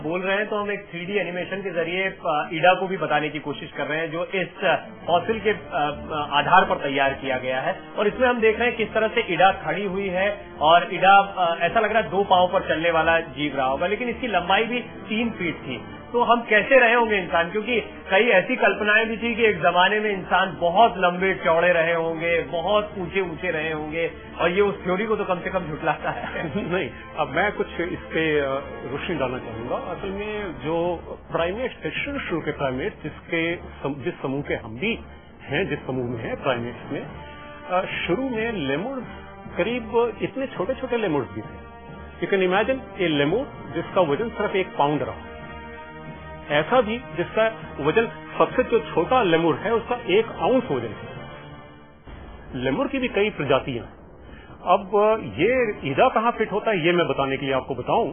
बोल रहे हैं तो हम एक थ्री एनिमेशन के ज़रिए ईडा को भी बताने की कोशिश कर रहे हैं, जो इस फॉसिल के आधार पर तैयार किया गया है। और इसमें हम देख रहे हैं किस तरह से ईडा खड़ी हुई है, और ईडा ऐसा लग रहा है दो पाँव पर चलने वाला जीव रहा होगा, लेकिन इसकी लंबाई भी तीन फीट थी। तो हम कैसे रहे होंगे इंसान? क्योंकि कई ऐसी कल्पनाएँ भी थी कि एक जमाने में इंसान बहुत लंबे चौड़े रहे होंगे बहुत ऊँचे ऊँचे रहे होंगे और ये उस थ्योरी को तो कम से कम झुटलाता है। नहीं अब मैं कुछ इस पे रोशनी डालना चाहूँगा। असल में जो प्राइमेट शुरू शुरू के प्राइमेट जिसके सम, जिस समूह के हम भी हैं जिस समूह में है प्राइमेट्स में शुरू में लेमुर करीब इतने छोटे छोटे लेमुर्स भी थे। You can imagine a lemur जिसका वज़न सिर्फ़ एक पाउंड रहा। ऐसा भी जिसका वज़न सबसे जो छोटा लेमुर है, उसका एक आउंस वज़न है लेमुर की भी कई प्रजातियाँ। अब ये ईदा कहाँ फिट होता है, ये मैं बताने के लिए आपको बताऊँ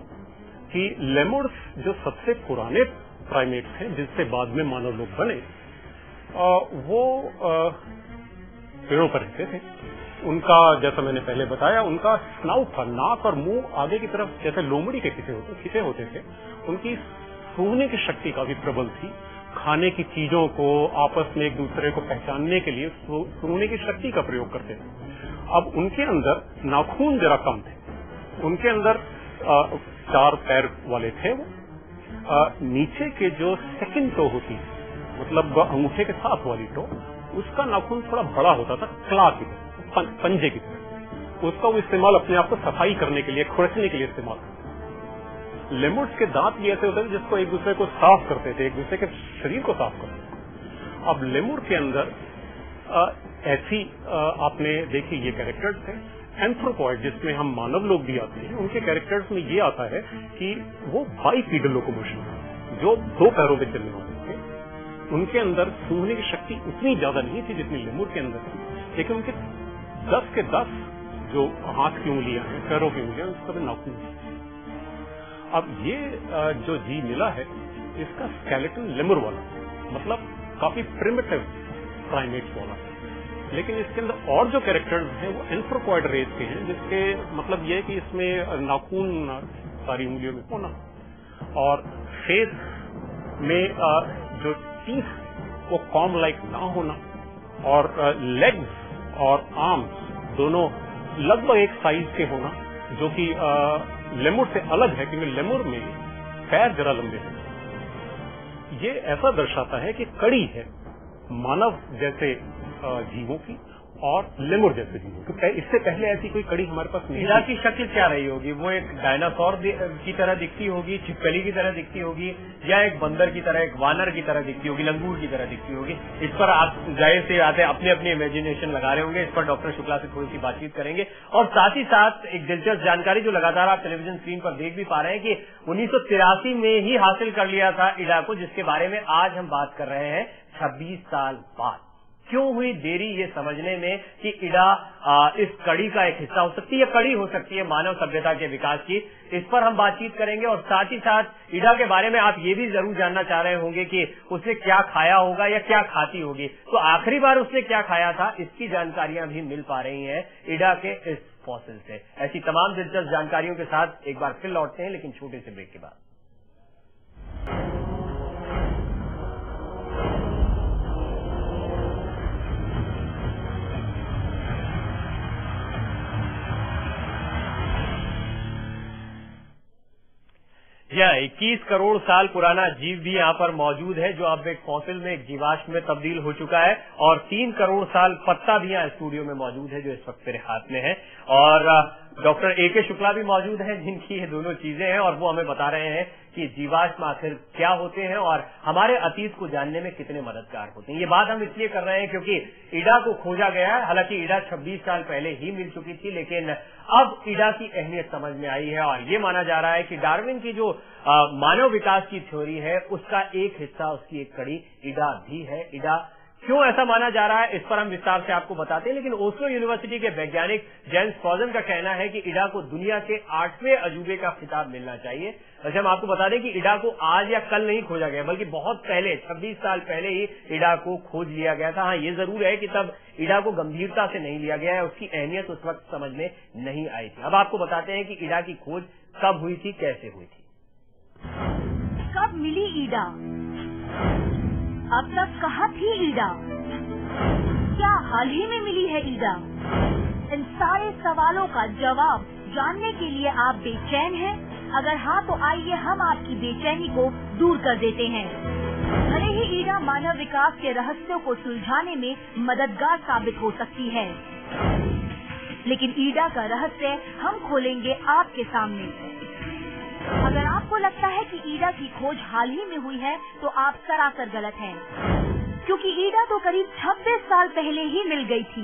कि लेमुर जो सबसे पुराने प्राइमेट्स हैं, जिससे बाद में मानव लोग बने वो पेड़ों पर रहते थे। उनका, जैसा मैंने पहले बताया, उनका स्नाउट था, नाक और मुँह आगे की तरफ़, जैसे लोमड़ी के खिंचे होते खिंचे होते थे, उनकी सूंघने की शक्ति काफ़ी प्रबल थी। खाने की चीज़ों को आपस में एक दूसरे को पहचानने के लिए सूंघने की शक्ति का प्रयोग करते थे। अब उनके अंदर नाखून जरा कम थे। उनके अंदर चार पैर वाले थे वो। नीचे के जो सेकंड टो होती मतलब अंगूठे के साथ वाली टो, उसका नाखून थोड़ा बड़ा होता था, क्ला की तरह पंजे की तरह। उसका वो इस्तेमाल अपने आप को सफ़ाई करने के लिए, खुरचने के लिए इस्तेमाल करता लेमुर्स के दांत भी ऐसे होते थे जिसको एक दूसरे को साफ़ करते थे, एक दूसरे के शरीर को साफ़ करते थे। अब लेमुर के अंदर ऐसी आपने देखी ये कैरेक्टर्स थे एंथ्रोपॉइड जिसमें हम मानव लोग भी आते हैं, उनके कैरेक्टर्स में ये आता है कि वो बाईपीडल लोकोमोशन जो दो पैरों पे चलने वाले थे, उनके अंदर सूंघने की शक्ति उतनी ज़्यादा नहीं थी जितनी लेमुर के अंदर थी। लेकिन उनके दस के दस जो हाथ की उंगलियाँ हैं, पैरों की उंगलियाँ उसका भी नाखून अब ये जो जी मिला है, इसका स्केलेटन लेमुर वाला मतलब काफ़ी प्रिमिटिव प्राइमेट्स वाला। लेकिन इसके अंदर और जो कैरेक्टर्स हैं, वो एंथ्रोपॉइड रेस के हैं, जिसके मतलब ये है कि इसमें नाखून, सारी उंगलियों में होना। और फेस में जो टीथ वो कॉम लाइक ना होना। और लेग्स और आर्म्स दोनों लगभग एक साइज़ के होना, जो कि लेमुर से अलग है क्योंकि लेमुर में पैर जरा लंबे हैं। ये ऐसा दर्शाता है कि कड़ी है मानव जैसे जीवों की। और लेमुर जैसे जीवों तो इससे पहले ऐसी कोई कड़ी हमारे पास नहीं हीरा की शक्ल क्या रही होगी? वो एक डायनासोर की तरह दिखती होगी छिपकली की तरह दिखती होगी या एक बंदर की तरह एक वानर की तरह दिखती होगी लंगूर की तरह दिखती होगी? इस पर आप ज़ाहिर से आते अपने अपने इमेजिनेशन लगा रहे होंगे इस पर डॉक्टर शुक्ला से थोड़ी सी बातचीत करेंगे। और साथ ही साथ एक दिलचस्प जानकारी जो लगातार आप टेलीविज़न स्क्रीन पर देख भी पा रहे हैं कि उन्नीस सौ तिरासी में ही हासिल कर लिया था इडा को जिसके बारे में आज हम बात कर रहे हैं छब्बीस साल बाद। क्यों हुई देरी ये समझने में कि इडा आ, इस कड़ी का एक हिस्सा हो सकती है कड़ी हो सकती है मानव सभ्यता के विकास की। इस पर हम बातचीत करेंगे और साथ ही साथ इडा के बारे में आप ये भी ज़रूर जानना चाह रहे होंगे कि उसने क्या खाया होगा या क्या खाती होगी। तो आखिरी बार उसने क्या खाया था इसकी जानकारियाँ भी मिल पा रही हैं इडा के इस फॉसिल से। ऐसी तमाम दिलचस्प जानकारियों के साथ एक बार फिर लौटते हैं लेकिन छोटे से ब्रेक के बाद। यह 21 करोड़ साल पुराना जीव भी यहाँ पर मौजूद है, जो अब एक फॉसिल में, एक जीवाश्म में तब्दील हो चुका है और तीन करोड़ साल पत्ता भी यहाँ स्टूडियो में मौजूद है, जो इस वक्त मेरे हाथ में है। और डॉक्टर ए के शुक्ला भी मौजूद है, जिनकी ये दोनों चीज़ें हैं और वो हमें बता रहे हैं कि जीवाश्म आखिर क्या होते हैं और हमारे अतीत को जानने में कितने मददगार होते हैं। ये बात हम इसलिए कर रहे हैं क्योंकि ईडा को खोजा गया है। हालाँकि ईडा 26 साल पहले ही मिल चुकी थी, लेकिन अब ईडा की अहमियत समझ में आई है और ये माना जा रहा है कि डार्विन की जो मानव विकास की थ्योरी है, उसका एक हिस्सा, उसकी एक कड़ी ईडा भी है। ईडा क्यों ऐसा माना जा रहा है? इस पर हम विस्तार से आपको बताते हैं। लेकिन ओस्लो यूनिवर्सिटी के वैज्ञानिक जेम्स फॉजन का कहना है कि इडा को दुनिया के आठवें अजूबे का खिताब मिलना चाहिए। वैसे हम आपको बता दें कि इडा को आज या कल नहीं खोजा गया, बल्कि बहुत पहले 26 साल पहले ही इडा को खोज लिया गया था। हाँ ये ज़रूर है कि तब इडा को गंभीरता से नहीं लिया गया है, उसकी अहमियत उस वक्त समझ में नहीं आई थी। अब आपको बताते हैं कि इडा की खोज कब हुई थी, कैसे हुई थी। कब मिली ईडा अब तक कहाँ थी ईडा? क्या हाल ही में मिली है ईडा? इन सारे सवालों का जवाब जानने के लिए आप बेचैन हैं? अगर हाँ तो आइए हम आपकी बेचैनी को दूर कर देते हैं। भले ही ईडा मानव विकास के रहस्यों को सुलझाने में मददगार साबित हो सकती है। लेकिन ईडा का रहस्य हम खोलेंगे आपके सामने। अगर आपको लगता है कि ईडा की खोज हाल ही में हुई है तो आप सरासर गलत हैं। क्योंकि ईडा तो करीब 26 साल पहले ही मिल गई थी।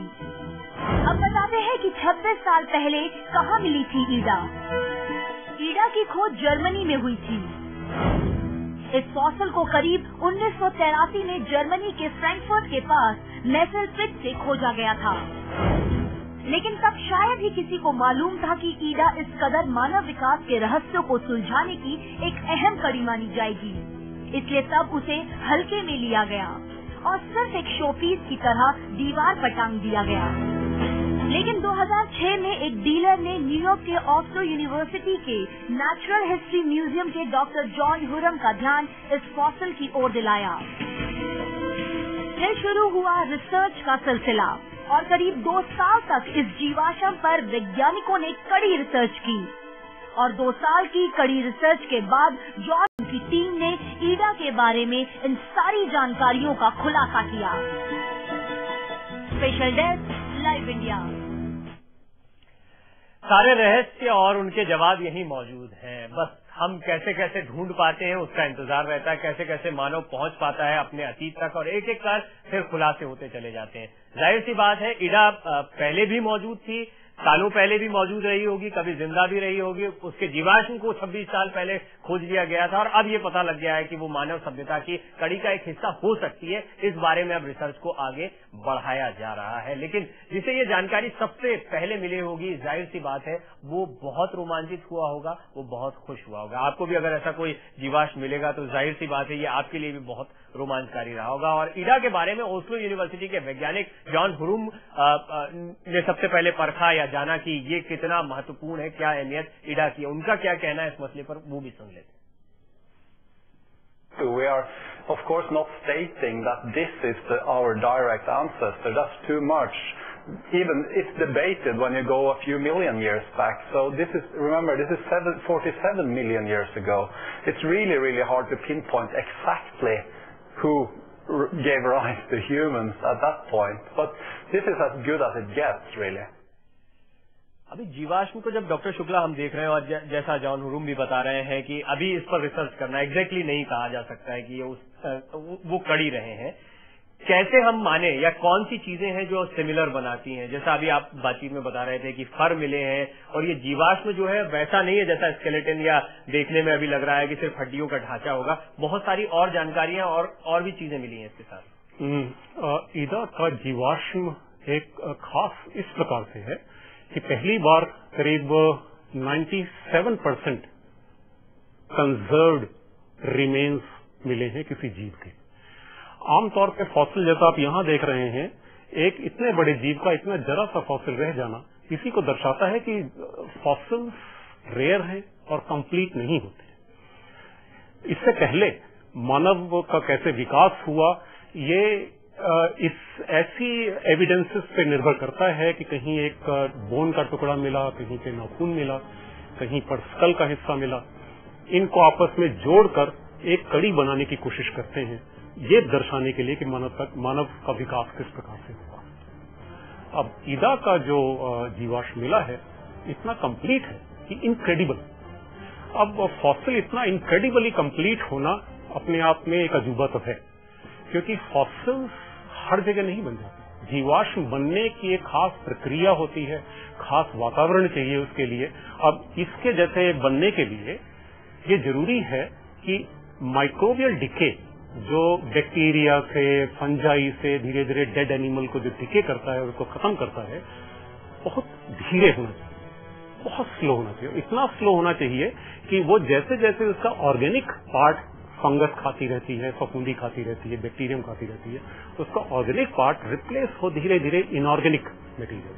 अब बताते हैं कि 26 साल पहले कहाँ मिली थी ईडा। ईडा की खोज जर्मनी में हुई थी। इस फॉसल को करीब उन्नीस में जर्मनी के फ्रैंकफर्ट के पास नेसलफ्रिट से खोजा गया था। लेकिन तब शायद ही किसी को मालूम था कि ईडा इस कदर मानव विकास के रहस्यों को सुलझाने की एक अहम कड़ी मानी जाएगी। इसलिए तब उसे हल्के में लिया गया और सिर्फ़ एक शोपीस की तरह दीवार पर टांग दिया गया। लेकिन 2006 में एक डीलर ने न्यूयॉर्क के ऑक्सफोर्ड यूनिवर्सिटी के नेचुरल हिस्ट्री म्यूज़ियम के डॉक्टर जॉन हुरम का ध्यान इस फॉसल की ओर दिलाया। फिर शुरू हुआ रिसर्च का सिलसिला। और करीब दो साल तक इस जीवाश्म पर वैज्ञानिकों ने कड़ी रिसर्च की। और दो साल की कड़ी रिसर्च के बाद जॉर्ज की टीम ने ईडा के बारे में इन सारी जानकारियों का खुलासा किया। स्पेशल डेस्क लाइव इंडिया सारे रहस्य और उनके जवाब यही मौजूद हैं। बस हम कैसे कैसे ढूंढ पाते हैं, उसका इंतज़ार रहता है, कैसे कैसे मानव पहुँच पाता है अपने अतीत तक और एक एक कर फिर खुलासे होते चले जाते हैं। ज़ाहिर सी बात है, इडा पहले भी मौजूद थी सालों पहले भी मौजूद रही होगी, कभी ज़िंदा भी रही होगी। उसके जीवाश्म को 26 साल पहले खोज लिया गया था और अब ये पता लग गया है कि वो मानव सभ्यता की कड़ी का एक हिस्सा हो सकती है। इस बारे में अब रिसर्च को आगे बढ़ाया जा रहा है। लेकिन जिसे ये जानकारी सबसे पहले मिली होगी, ज़ाहिर सी बात है, वो बहुत रोमांचित हुआ होगा, वो बहुत खुश हुआ होगा। आपको भी अगर ऐसा कोई जीवाश्म मिलेगा तो ज़ाहिर सी बात है, ये आपके लिए भी बहुत रोमांचकारी रहा होगा और ईडा के बारे में ओस्लो यूनिवर्सिटी के वैज्ञानिक जॉन हुरुम ने सबसे पहले परखा या जाना कि ये कितना महत्वपूर्ण है क्या अहमियत ईडा की उनका क्या कहना है इस मसले पर वो भी सुन लेते We are, of course, not stating that this is the, our direct ancestor. That's too much. Even it's debated when you go a few million years back. So this is, remember, this is seven, 47 million years ago. It's really, really hard to pinpoint exactly who gave rise to humans at that point. But this is as good as it gets, really. अभी जीवाश्म को जब doctor Shukla हम देख रहे हैं और जैसा जॉन हुरूम भी बता रहे हैं कि अभी इस पर रिसर्च करना एग्जैक्टली exactly नहीं कहा जा सकता है कि ये उस वो कड़ी रहे हैं कैसे हम माने या कौन सी चीज़ें हैं जो सिमिलर बनाती हैं? जैसा अभी आप बातचीत में बता रहे थे कि फर मिले हैं और ये जीवाश्म जो है वैसा नहीं है जैसा स्केलेटन या देखने में अभी लग रहा है कि सिर्फ़ हड्डियों का ढांचा होगा। बहुत सारी और जानकारियाँ और और भी चीज़ें मिली हैं इसके साथ। ईदा का जीवाश्म एक खास इस प्रकार से है कि पहली बार करीब 97 परसेंट कंजर्व रिमेन्स मिले हैं किसी जीव के। आमतौर पे फॉसिल जैसा आप यहाँ देख रहे हैं, एक इतने बड़े जीव का इतना जरा सा फॉसिल रह जाना, इसी को दर्शाता है कि फॉसिल्स रेयर हैं और कंप्लीट नहीं होते इससे पहले मानव का कैसे विकास हुआ, ये इस, ऐसी एविडेंसेस पे निर्भर करता है कि कहीं एक बोन का टुकड़ा मिला, कहीं पे नाखून मिला, कहीं पर स्कल का हिस्सा मिला। इनको आपस में जोड़कर एक कड़ी बनाने की कोशिश करते हैं। ये दर्शाने के लिए कि मानव तक, मानव का विकास किस प्रकार से हुआ। अब ईदा का जो जीवाश मिला है, इतना कंप्लीट है कि इनक्रेडिबल अब फॉसिल इतना इनक्रेडिबली कंप्लीट होना अपने आप में एक अजूबा तो है, क्योंकि फॉसिल्स हर जगह नहीं बन जाते। जीवाश्म बनने की एक खास प्रक्रिया होती है, खास वातावरण चाहिए उसके लिए। अब इसके जैसे बनने के लिए ये ज़रूरी है कि माइक्रोबियल डिके जो बैक्टीरिया से, फंजाई से धीरे धीरे डेड एनिमल को जो डिके करता है, उसको खत्म करता है, बहुत धीरे होना चाहिए। बहुत स्लो होना चाहिए। इतना स्लो होना चाहिए कि वो जैसे जैसे उसका ऑर्गेनिक पार्ट फंगस खाती रहती है, फफूंदी खाती रहती है बैक्टीरियम खाती रहती है उसका ऑर्गेनिक पार्ट रिप्लेस हो धीरे धीरे इनऑर्गेनिक मटेरियल